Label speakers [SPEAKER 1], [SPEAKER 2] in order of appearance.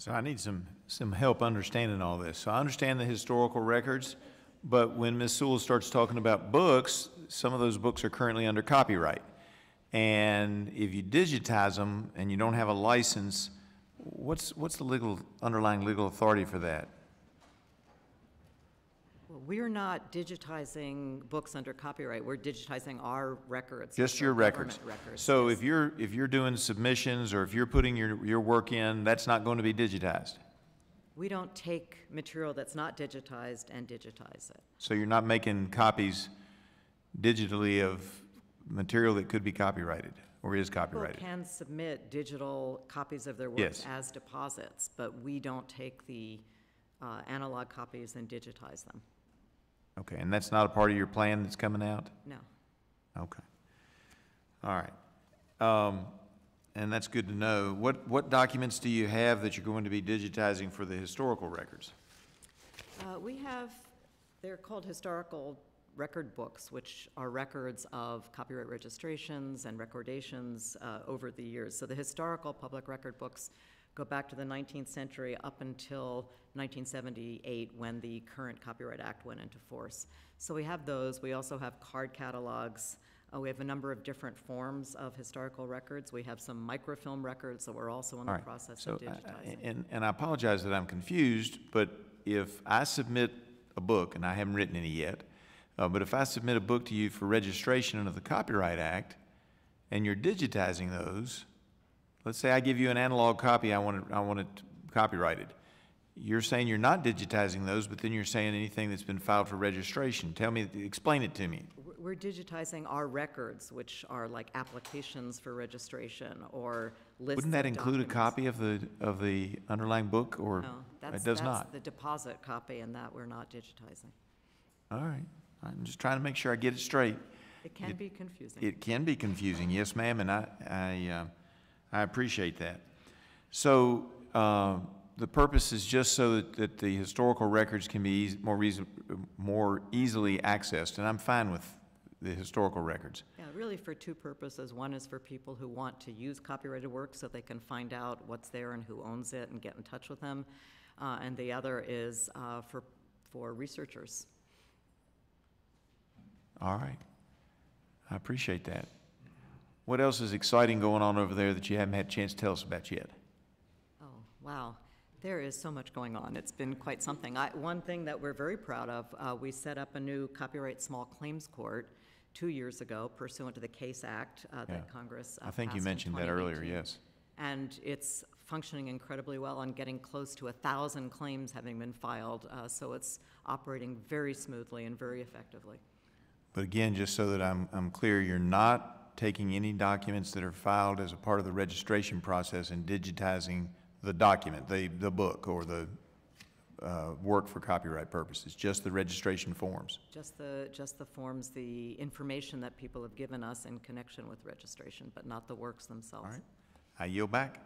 [SPEAKER 1] So I need some, some help understanding all this. So I understand the historical records, but when Ms. Sewell starts talking about books, some of those books are currently under copyright. And if you digitize them and you don't have a license, what's, what's the legal, underlying legal authority for that?
[SPEAKER 2] Well, We're not digitizing books under copyright, we're digitizing our records.
[SPEAKER 1] Just your records?
[SPEAKER 2] records.
[SPEAKER 1] So
[SPEAKER 2] yes.
[SPEAKER 1] if you're, if you're doing submissions or if you're putting your, your work in, that's not going to be digitized?
[SPEAKER 2] We don't take material that's not digitized and digitize it.
[SPEAKER 1] So you're not making copies digitally of material that could be copyrighted or is
[SPEAKER 2] People
[SPEAKER 1] copyrighted?
[SPEAKER 2] can submit digital copies of their works
[SPEAKER 1] Yes.
[SPEAKER 2] as deposits, but we don't take the uh, analog copies and digitize them.
[SPEAKER 1] Okay, and that's not a part of your plan that's coming out?
[SPEAKER 2] No.
[SPEAKER 1] Okay. All right. Um, and that's good to know. What, what documents do you have that you're going to be digitizing for the historical records?
[SPEAKER 2] Uh, We have, they're called historical record books, which are records of copyright registrations and recordations uh, over the years. So the historical public record books go back to the 19th century up until 1978, when the current Copyright Act went into force. So we have those. We also have card catalogs. Uh, We have a number of different forms of historical records. We have some microfilm records that we're also in
[SPEAKER 1] All
[SPEAKER 2] the
[SPEAKER 1] right.
[SPEAKER 2] process
[SPEAKER 1] So,
[SPEAKER 2] of digitizing.
[SPEAKER 1] I- And, and I apologize that I'm confused, but if I submit a book, and I haven't written any yet, uh, but if I submit a book to you for registration under the Copyright Act, and you're digitizing those, let's say I give you an analog copy, I want it, I want it copyrighted. You're saying you're not digitizing those, but then you're saying anything that's been filed for registration. Tell me, explain it to me.
[SPEAKER 2] We're- digitizing our records, which are like applications for registration or lists
[SPEAKER 1] Wouldn't that
[SPEAKER 2] of
[SPEAKER 1] include a
[SPEAKER 2] documents.
[SPEAKER 1] copy of the, of the underlying book, or
[SPEAKER 2] No, that's,
[SPEAKER 1] it does
[SPEAKER 2] that's
[SPEAKER 1] not?
[SPEAKER 2] the deposit copy, and that we're not digitizing.
[SPEAKER 1] All right, I'm just trying to make sure I get it straight.
[SPEAKER 2] It can
[SPEAKER 1] It-
[SPEAKER 2] be confusing.
[SPEAKER 1] It can be confusing, yes, ma'am, and I, I, uh, I appreciate that. So, uh, the purpose is just so that, that the historical records can be eas- more reason, more easily accessed, and I'm fine with the historical records.
[SPEAKER 2] Yeah, really for two purposes. One is for people who want to use copyrighted work so they can find out what's there and who owns it and get in touch with them. Uh, And the other is uh, for, for researchers.
[SPEAKER 1] All right, I appreciate that. What else is exciting going on over there that you haven't had a chance to tell us about yet?
[SPEAKER 2] Oh, wow. There is so much going on. It's been quite something. I, one thing that we're very proud of, uh, we set up a new copyright small claims court two years ago pursuant to the CASE Act uh,
[SPEAKER 1] Yeah.
[SPEAKER 2] that Congress uh,
[SPEAKER 1] I think you mentioned that earlier, yes.
[SPEAKER 2] And it's functioning incredibly well and getting close to a thousand claims having been filed. Uh, so it's operating very smoothly and very effectively.
[SPEAKER 1] But again, just so that I'm, I'm clear, you're not taking any documents that are filed as a part of the registration process and digitizing the document, the, the book, or the, uh, work for copyright purposes, just the registration forms.
[SPEAKER 2] Just the, just the forms, the information that people have given us in connection with registration, but not the works themselves.
[SPEAKER 1] All right, I yield back.